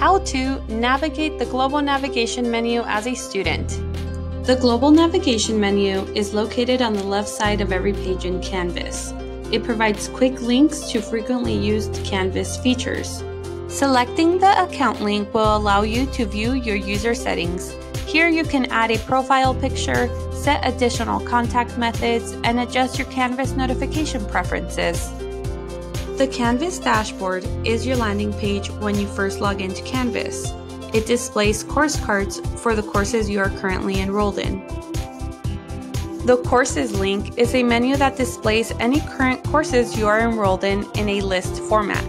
How to navigate the global navigation menu as a student. The global navigation menu is located on the left side of every page in Canvas. It provides quick links to frequently used Canvas features. Selecting the account link will allow you to view your user settings. Here you can add a profile picture, set additional contact methods, and adjust your Canvas notification preferences. The Canvas dashboard is your landing page when you first log into Canvas. It displays course cards for the courses you are currently enrolled in. The Courses link is a menu that displays any current courses you are enrolled in in a list format.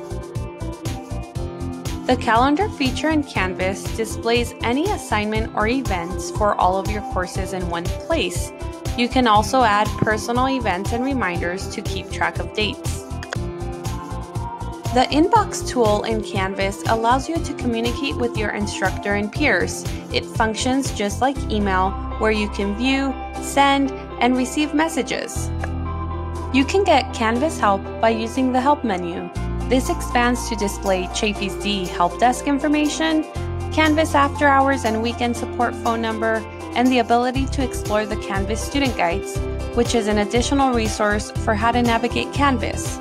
The Calendar feature in Canvas displays any assignment or events for all of your courses in one place. You can also add personal events and reminders to keep track of dates. The Inbox tool in Canvas allows you to communicate with your instructor and peers. It functions just like email, where you can view, send, and receive messages. You can get Canvas help by using the Help menu. This expands to display Chaffey's D help desk information, Canvas after hours and weekend support phone number, and the ability to explore the Canvas student guides, which is an additional resource for how to navigate Canvas.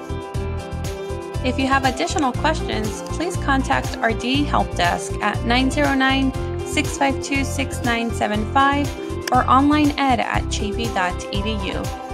If you have additional questions, please contact our DE Help Desk at 909 652 6975 or online ed at chaffey.edu.